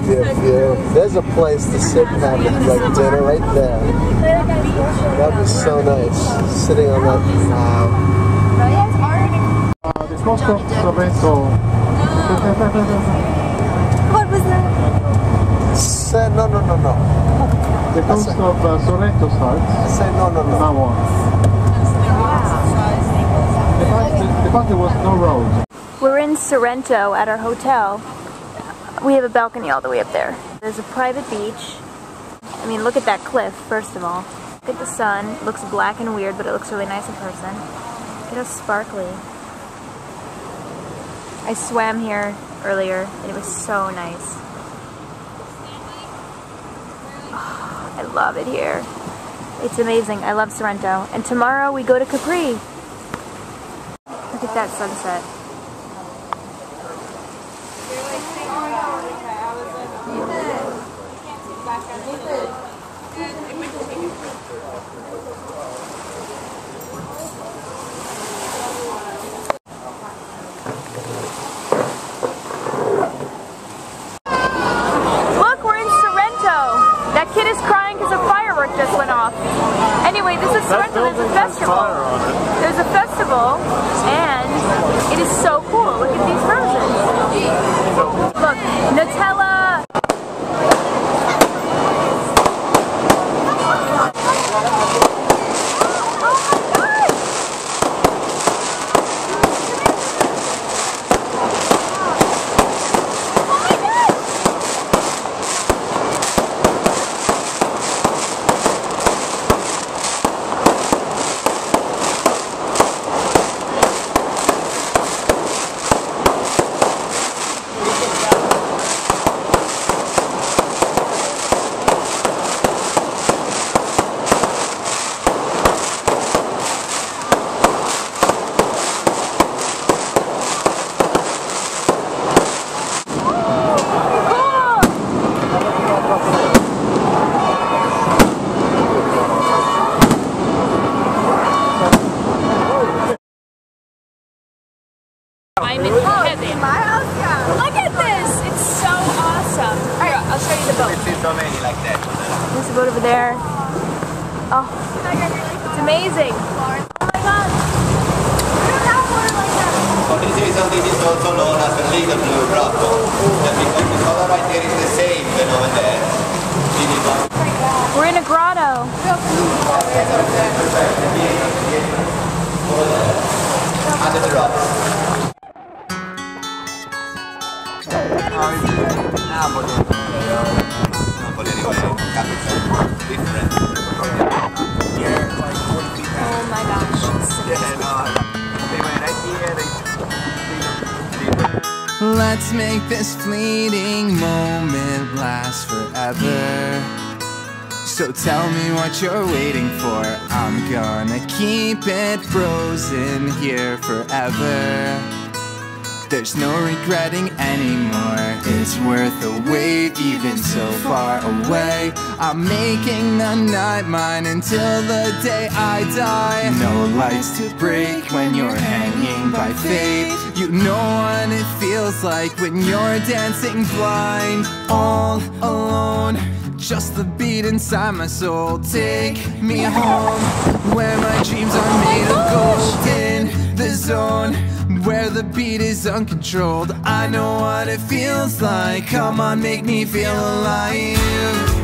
that'll be a view. There's a place to sit and have like dinner right there. That'd be so nice, sitting on that. Wow. Uh, the coast of Sorrento. What was that? Say, no, no, no, no. The coast of uh, Sorrento starts. Say no, no, no. Now on. The fact, the, the fact there was no road. We're in Sorrento at our hotel. We have a balcony all the way up there. There's a private beach. I mean, look at that cliff, first of all. Look at the sun. It looks black and weird, but it looks really nice in person. Look at how sparkly. I swam here earlier, and it was so nice. Oh, I love it here. It's amazing. I love Sorrento. And tomorrow we go to Capri. Look at that sunset. Look, we're in Sorrento. That kid is crying because a firework just went off. Anyway, this is Sorrento. There's a festival. There's a festival, and it is so cool. Look at these roses. Look, Nutella. Oh my God! Oh my God! I'm in heaven. Look at this! It's so awesome. Alright, I'll show you the boat. see so many like that. There's a boat over there. Oh, it's amazing. Oh my god. For this reason, this is also known as the little blue grotto. And because the color right there is the same than over there. It is not We're in a grotto. under the rocks. Napoli. Napoli anyway, capital. Different. Here, like 40 feet down. My gosh. Yeah, no. They went right here, they Let's make this fleeting moment last forever. So tell me what you're waiting for. I'm gonna keep it frozen here forever. There's no regretting anymore. It's worth the wait, even so far away. I'm making the night mine until the day I die. No lights to break when you're hanging by faith. You know what it feels like when you're dancing blind, all alone. Just the beat inside my soul. Take me home where my dreams are made of oh gold. In the zone where the beat is uncontrolled. I know what it feels like. Come on, make me feel alive.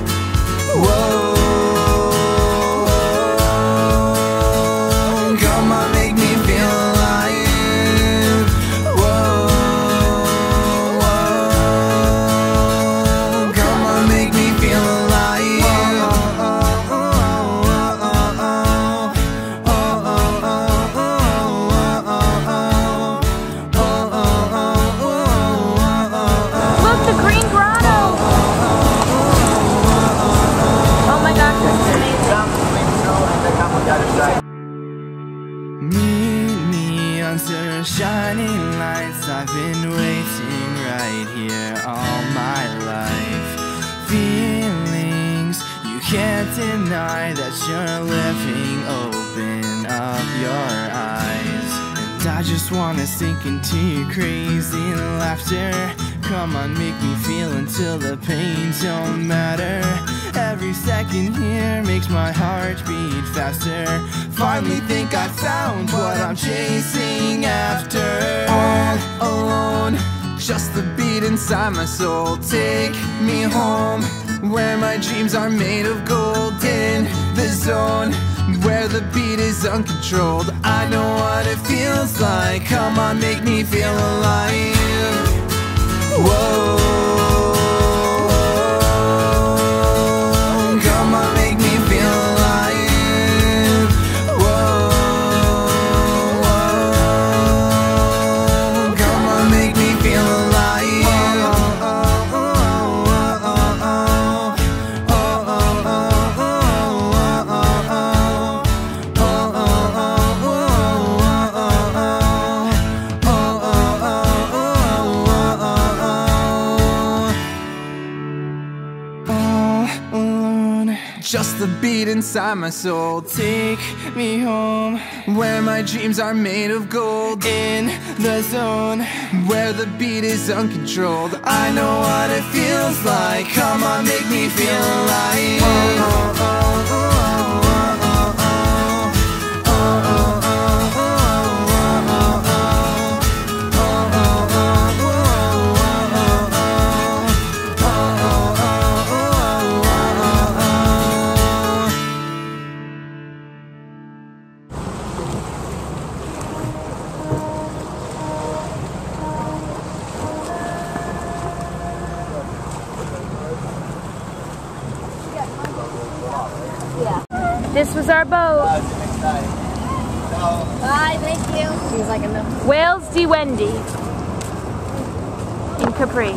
Deny that you're living. Open up your eyes. And I just wanna sink into your crazy laughter. come on, make me feel until the pain don't matter. Every second here makes my heart beat faster. Finally think I found what I'm chasing after. All alone, just the beat inside my soul. Take me home, where my dreams are made of gold. In the zone, where the beat is uncontrolled. I know what it feels like. Come on, make me feel alive. Whoa, The beat inside my soul. Take me home where my dreams are made of gold. In the zone where the beat is uncontrolled. I know what it feels like. Come on, make me feel alive. Oh, oh, oh, This was our boat. Bye, thank you. Seems like enough. Whales di Wendy in Capri.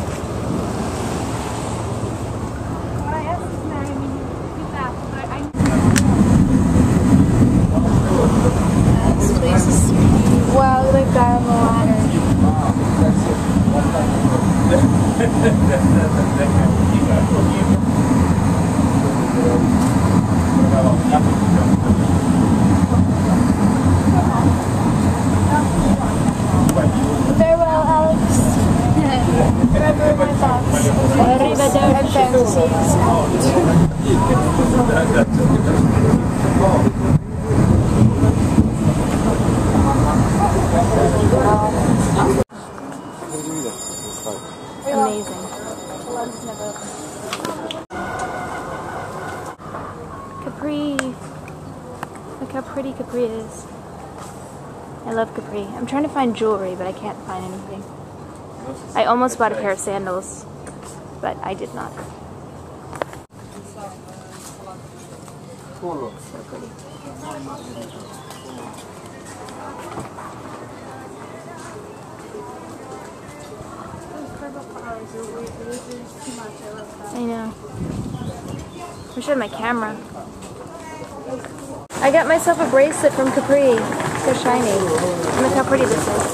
This place is wow, like that on the ladder. Farewell, Alex. Remember my thoughts. And fantasies. Amazing. Capri. Look how pretty Capri is. I love Capri. I'm trying to find jewelry, but I can't find anything. I almost bought a pair of sandals, but I did not. I know. I should have my camera. I got myself a bracelet from Capri. So shiny. Look how pretty this is.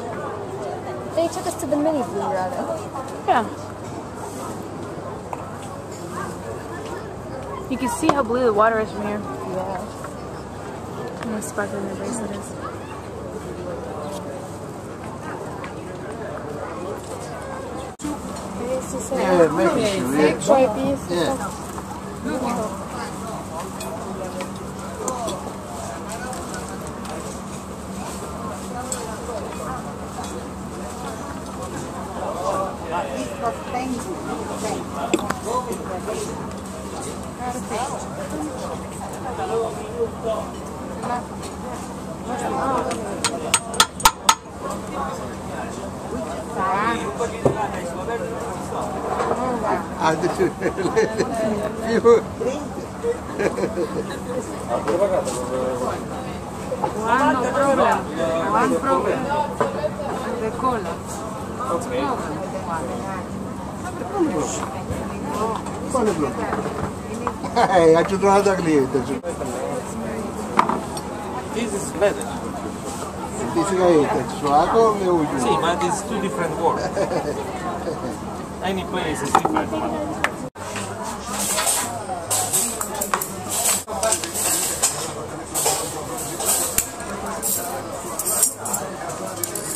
They took us to the mini blue rather. Yeah. You can see how blue the water is from here. Yeah. And how sparkling the bracelet is. Yeah, maybe. Yeah. Io One problem. One problem. The cola. Quale blocco? Eh, ha trovato la cliente. This is leather. Dice che è suaco e uso. See, but it's two different words. Any place is different.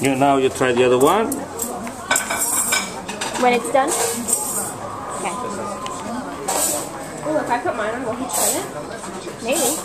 You now you try the other one. When it's done? Okay. Oh, if I put mine on, will he try it? Maybe.